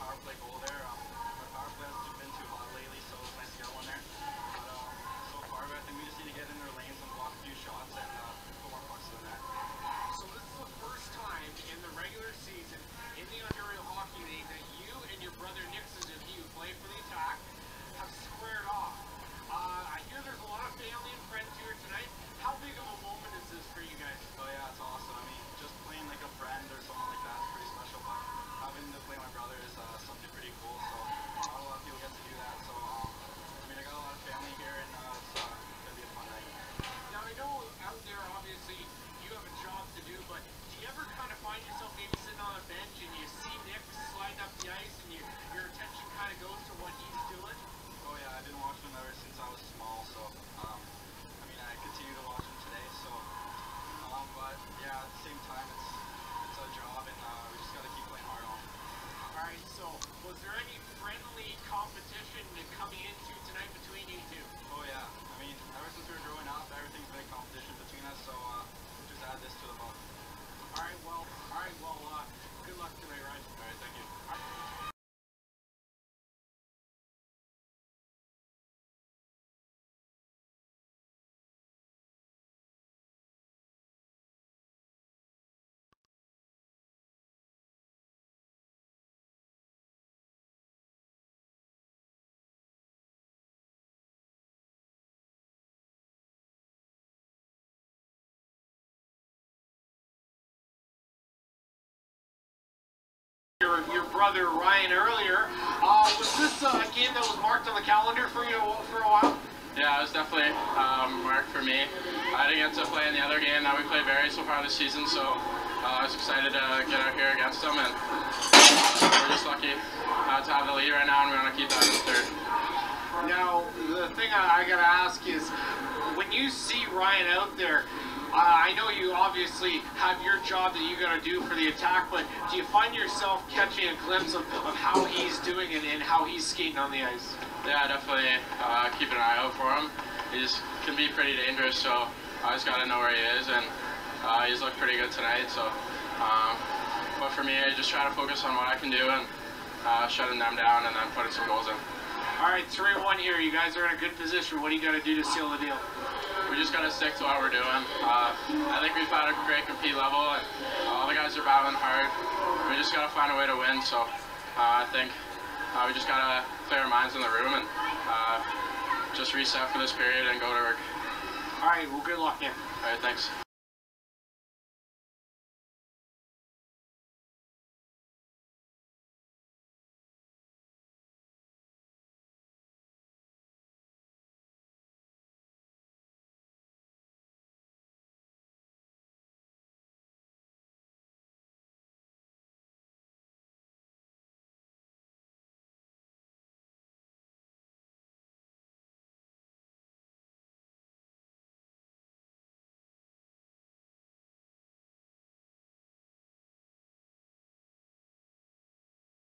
power play goal there. Um, my power play hasn't been too hot lately, so nice to get one there. at the same time, it's it's a job, and uh, we just got to keep playing hard on. All right. So, was there any friendly competition? Brother Ryan earlier. Uh, was this a game that was marked on the calendar for you for a while? Yeah, it was definitely um, marked for me. I didn't get to play in the other game that we played very so far this season, so uh, I was excited to get out here against them, and we're just lucky uh, to have the lead right now, and we want to keep that in third. Now, the thing I, I gotta ask is, when you see Ryan out there, uh, I know you obviously have your job that you gotta do for the attack, but do you find yourself catching a glimpse of, of how he's doing and, and how he's skating on the ice? Yeah, definitely uh, keep an eye out for him. He just can be pretty dangerous, so I just got to know where he is, and uh, he's looked pretty good tonight. So, um, but for me, I just try to focus on what I can do and uh, shutting them down, and then putting some goals in. All right, 3 1 here. You guys are in a good position. What do you got to do to seal the deal? We just got to stick to what we're doing. Uh, I think we've had a great compete level, and all the guys are battling hard. We just got to find a way to win. So uh, I think uh, we just got to clear our minds in the room and uh, just reset for this period and go to work. All right, well, good luck, yeah. All right, thanks.